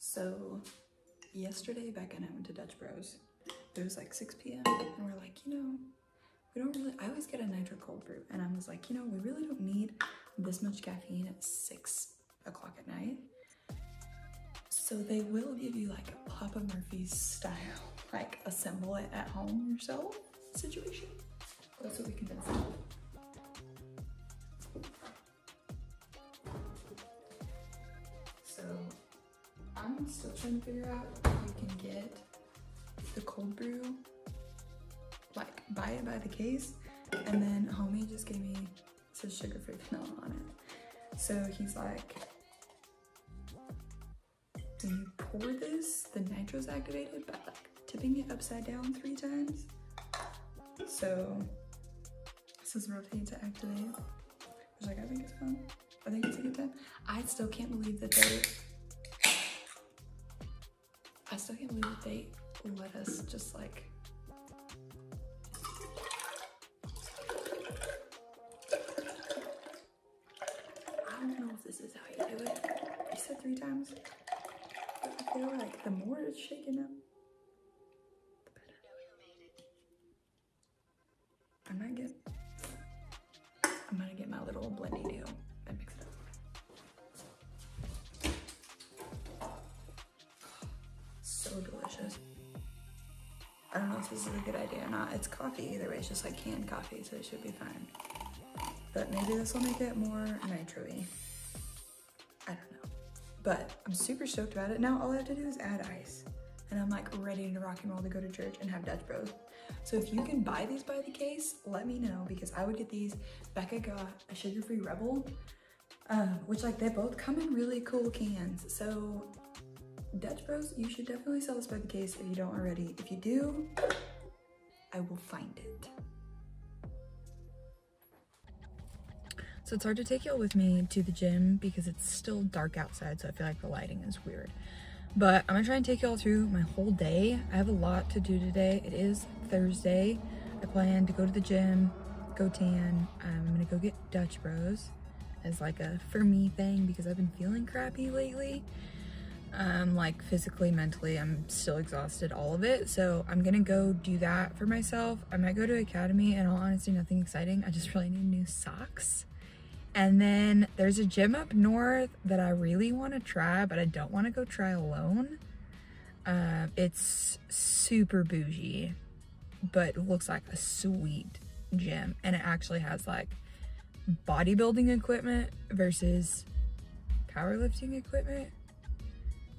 So yesterday, Becca and I went to Dutch Bros. It was like 6 p.m. and we're like, you know, we don't really, I always get a nitro cold brew. And I was like, you know, we really don't need this much caffeine at 6 o'clock at night. So they will give you like a Papa Murphy's style, like assemble it at home yourself situation. That's what we convinced trying to figure out if you can get the cold brew, like buy it by the case, and then homie just gave me says sugar-free vanilla on it. So he's like, when you pour this, the nitro's activated by like tipping it upside down three times. So this is rotate to activate, which like I think is fun. I think it's a good time. I still can't believe that they I still can't believe they let us just like I don't know if this is how you do it. You said three times. But I feel like the more it's shaken up, the better. I might get I'm gonna get my little blendy deal if this is a good idea or not. It's coffee either way. It's just like canned coffee, so it should be fine. But maybe this will make it more nitro-y. I don't know. But I'm super stoked about it. Now all I have to do is add ice. And I'm like ready to rock and roll to go to church and have Dutch Bros. So if you can buy these by the case, let me know because I would get these. Becca got a sugar-free Rebel, uh, which like they both come in really cool cans. So Dutch Bros, you should definitely sell this by the case if you don't already. If you do, I will find it. So it's hard to take y'all with me to the gym because it's still dark outside, so I feel like the lighting is weird. But I'm gonna try and take y'all through my whole day. I have a lot to do today. It is Thursday. I plan to go to the gym, go tan. I'm gonna go get Dutch Bros as like a for me thing because I've been feeling crappy lately. Um, like physically, mentally, I'm still exhausted, all of it. So I'm gonna go do that for myself. I might go to Academy and all honesty, nothing exciting. I just really need new socks. And then there's a gym up north that I really want to try, but I don't want to go try alone. Uh, it's super bougie, but looks like a sweet gym. And it actually has like bodybuilding equipment versus powerlifting equipment.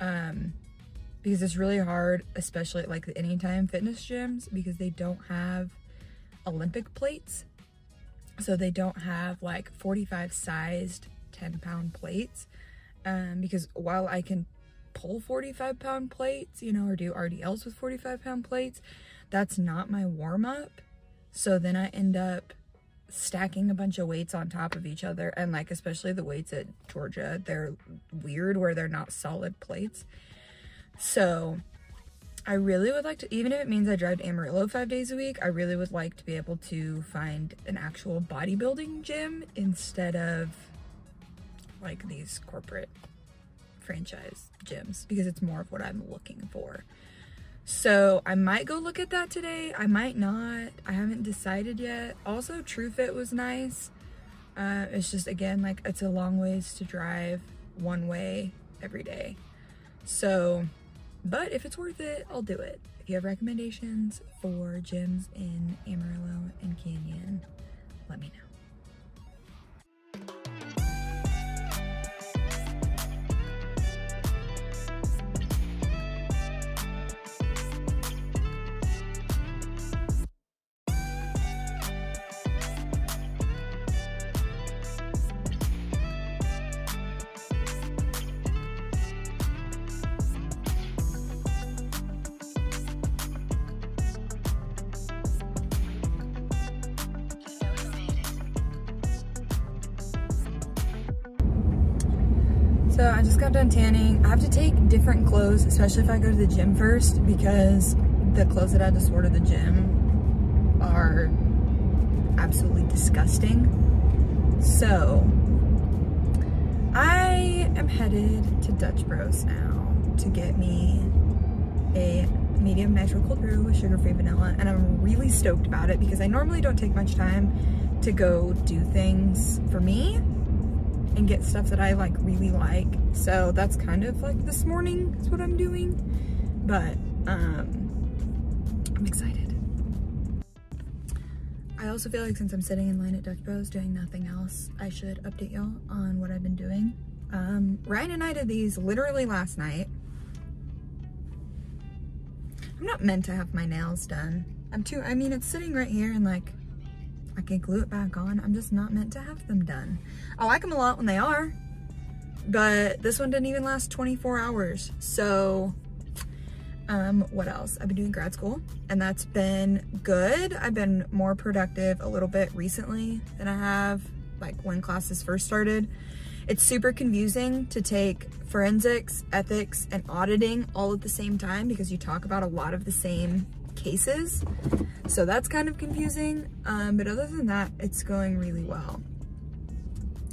Um, because it's really hard, especially at like the anytime fitness gyms, because they don't have Olympic plates. So they don't have like 45 sized 10 pound plates. Um, because while I can pull 45 pound plates, you know, or do RDLs with 45 pound plates, that's not my warm up. So then I end up stacking a bunch of weights on top of each other. And like, especially the weights at Georgia, they're weird where they're not solid plates. So I really would like to, even if it means I drive to Amarillo five days a week, I really would like to be able to find an actual bodybuilding gym instead of like these corporate franchise gyms because it's more of what I'm looking for. So I might go look at that today. I might not. I haven't decided yet. Also, TruFit was nice. Uh, it's just, again, like it's a long ways to drive one way every day. So but if it's worth it, I'll do it. If you have recommendations for gyms in Amarillo and Canyon, let me know. So I just got done tanning. I have to take different clothes, especially if I go to the gym first, because the clothes that I just wore to the gym are absolutely disgusting. So I am headed to Dutch Bros now. to get me a medium nitro cold brew with sugar-free vanilla and I'm really stoked about it because I normally don't take much time to go do things for me and get stuff that I like really like. So that's kind of like this morning is what I'm doing. But um, I'm excited. I also feel like since I'm sitting in line at Dutch Bros doing nothing else, I should update y'all on what I've been doing. Um, Ryan and I did these literally last night. I'm not meant to have my nails done. I'm too, I mean, it's sitting right here and like, I can glue it back on. I'm just not meant to have them done. I like them a lot when they are, but this one didn't even last 24 hours. So, um, what else? I've been doing grad school and that's been good. I've been more productive a little bit recently than I have like when classes first started. It's super confusing to take forensics, ethics, and auditing all at the same time because you talk about a lot of the same cases. So that's kind of confusing. Um, but other than that, it's going really well.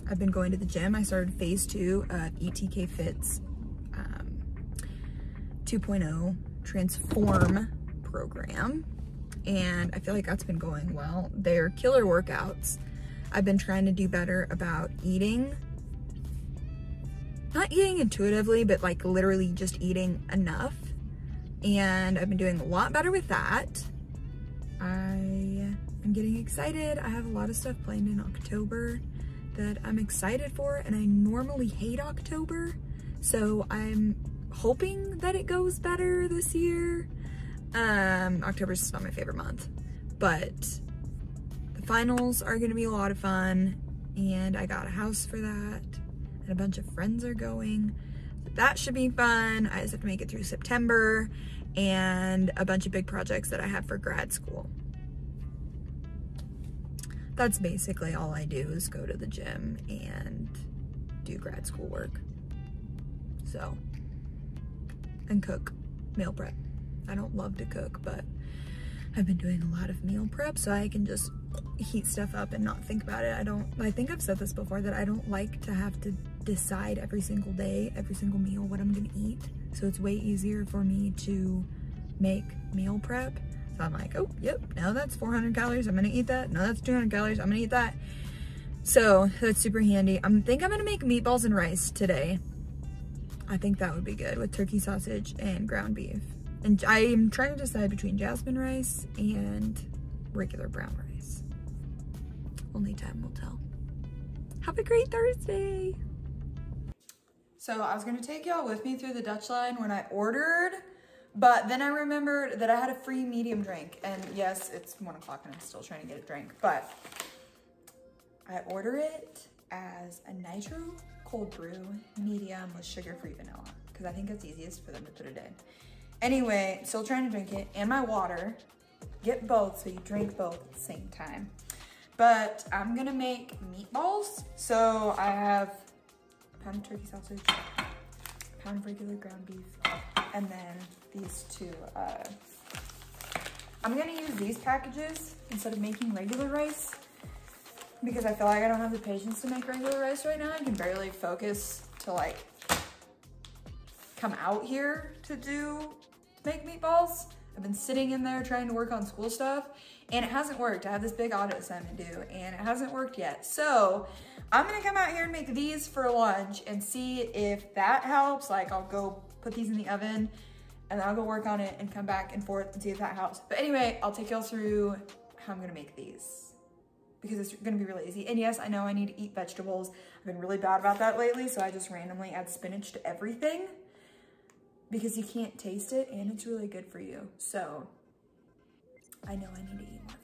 I've been going to the gym. I started phase two of ETK Fit's um, 2.0 Transform program. And I feel like that's been going well. They're killer workouts. I've been trying to do better about eating not eating intuitively, but like literally just eating enough. And I've been doing a lot better with that. I am getting excited. I have a lot of stuff planned in October that I'm excited for and I normally hate October. So I'm hoping that it goes better this year. Um, October's not my favorite month, but the finals are gonna be a lot of fun and I got a house for that and a bunch of friends are going. That should be fun. I just have to make it through September and a bunch of big projects that I have for grad school. That's basically all I do is go to the gym and do grad school work. So, and cook, meal prep. I don't love to cook, but I've been doing a lot of meal prep so I can just heat stuff up and not think about it. I don't, I think I've said this before that I don't like to have to decide every single day, every single meal what I'm gonna eat. So it's way easier for me to make meal prep. So I'm like, oh, yep, now that's 400 calories. I'm gonna eat that. No, that's 200 calories. I'm gonna eat that. So that's super handy. I think I'm gonna make meatballs and rice today. I think that would be good with turkey sausage and ground beef. And I'm trying to decide between jasmine rice and regular brown rice. Only time will tell. Have a great Thursday. So I was gonna take y'all with me through the Dutch line when I ordered, but then I remembered that I had a free medium drink. And yes, it's one o'clock and I'm still trying to get a drink, but I order it as a nitro cold brew medium with sugar-free vanilla because I think it's easiest for them to put it in. Anyway, still trying to drink it and my water. Get both so you drink both at the same time. But I'm gonna make meatballs. So I have pound of turkey sausage, pound of regular ground beef, and then these two. Uh, I'm gonna use these packages instead of making regular rice because I feel like I don't have the patience to make regular rice right now. I can barely focus to like come out here to do make meatballs. I've been sitting in there trying to work on school stuff and it hasn't worked. I have this big audit assignment due and it hasn't worked yet. So I'm gonna come out here and make these for lunch and see if that helps. Like I'll go put these in the oven and I'll go work on it and come back and forth and see if that helps. But anyway, I'll take y'all through how I'm gonna make these because it's gonna be really easy. And yes, I know I need to eat vegetables. I've been really bad about that lately, so I just randomly add spinach to everything because you can't taste it and it's really good for you. So I know I need to eat more